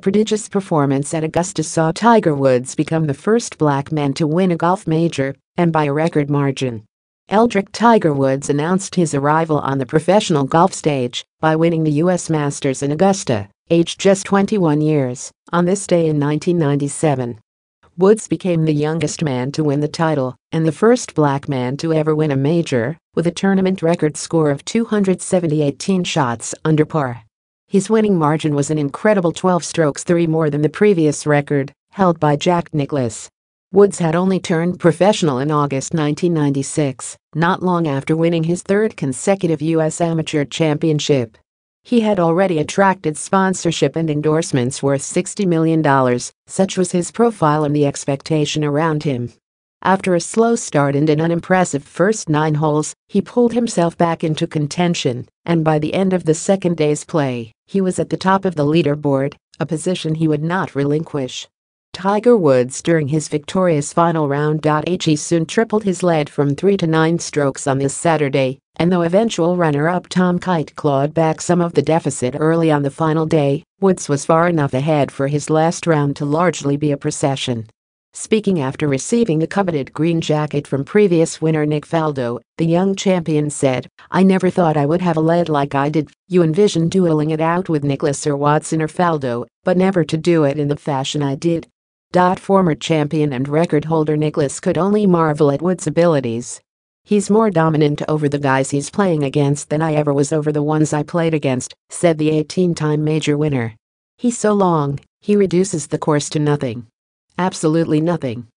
prodigious performance at Augusta saw Tiger Woods become the first black man to win a golf major, and by a record margin. Eldrick Tiger Woods announced his arrival on the professional golf stage by winning the U.S. Masters in Augusta, aged just 21 years, on this day in 1997. Woods became the youngest man to win the title and the first black man to ever win a major, with a tournament record score of 278 shots under par. His winning margin was an incredible 12 strokes 3 more than the previous record, held by Jack Nicklaus. Woods had only turned professional in August 1996, not long after winning his third consecutive U.S. Amateur Championship. He had already attracted sponsorship and endorsements worth $60 million, such was his profile and the expectation around him. After a slow start and an unimpressive first nine holes, he pulled himself back into contention, and by the end of the second day's play, he was at the top of the leaderboard, a position he would not relinquish. Tiger Woods during his victorious final round. He soon tripled his lead from 3 to 9 strokes on this Saturday, and though eventual runner-up Tom Kite clawed back some of the deficit early on the final day, Woods was far enough ahead for his last round to largely be a procession. Speaking after receiving the coveted green jacket from previous winner Nick Faldo, the young champion said, I never thought I would have a lead like I did. You envisioned dueling it out with Nicklaus or Watson or Faldo, but never to do it in the fashion I did. Former champion and record holder Nicklaus could only marvel at Woods' abilities. He's more dominant over the guys he's playing against than I ever was over the ones I played against, said the 18-time major winner. He's so long, he reduces the course to nothing. Absolutely nothing.